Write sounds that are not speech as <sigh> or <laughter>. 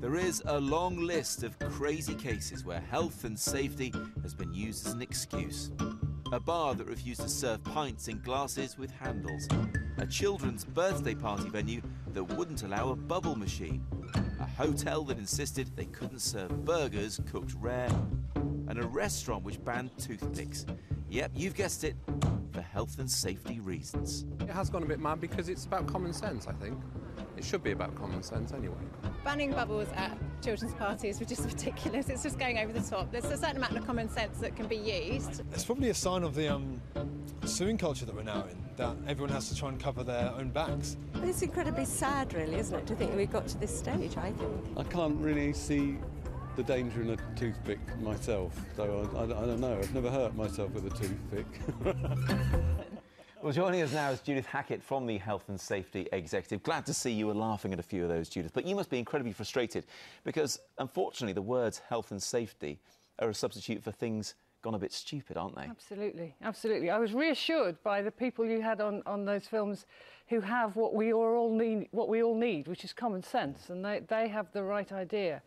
There is a long list of crazy cases where health and safety has been used as an excuse. A bar that refused to serve pints in glasses with handles. A children's birthday party venue that wouldn't allow a bubble machine. A hotel that insisted they couldn't serve burgers cooked rare. And a restaurant which banned toothpicks. Yep, you've guessed it, for health and safety reasons. It has gone a bit mad because it's about common sense, I think. It should be about common sense anyway. Banning bubbles at children's parties was just <laughs> ridiculous. It's just going over the top. There's a certain amount of common sense that can be used. It's probably a sign of the um, suing culture that we're now in, that everyone has to try and cover their own backs. It's incredibly sad, really, isn't it, to think that we've got to this stage, I think. I can't really see the danger in a toothpick myself, so I, I, I don't know. I've never hurt myself with a toothpick. <laughs> Well, joining us now is Judith Hackitt from the Health and Safety Executive. Glad to see you were laughing at a few of those, Judith. But you must be incredibly frustrated because, unfortunately, the words health and safety are a substitute for things gone a bit stupid, aren't they? Absolutely, absolutely. I was reassured by the people you had on, on those films who have what we all need, what we all need, which is common sense, and they, they have the right idea.